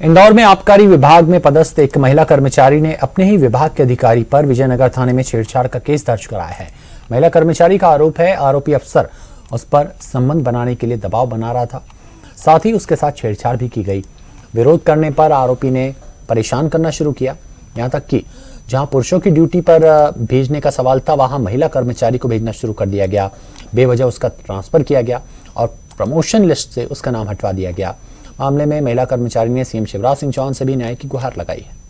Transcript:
इंदौर में आबकारी विभाग में पदस्थ एक महिला कर्मचारी ने अपने ही विभाग के अधिकारी पर विजयनगर थाने में छेड़छाड़ का केस दर्ज कराया है। महिला कर्मचारी का आरोप है, आरोपी अफसर उस पर संबंध बनाने के लिए दबाव बना रहा था। साथ ही उसके साथ छेड़छाड़ भी की गई। विरोध करने पर आरोपी ने परेशान करना शुरू किया। यहाँ तक कि जहाँ पुरुषों की ड्यूटी पर भेजने का सवाल था, वहाँ महिला कर्मचारी को भेजना शुरू कर दिया गया। बेवजह उसका ट्रांसफ़र किया गया और प्रमोशन लिस्ट से उसका नाम हटवा दिया गया। मामले में महिला कर्मचारी ने सीएम शिवराज सिंह चौहान से भी न्याय की गुहार लगाई है।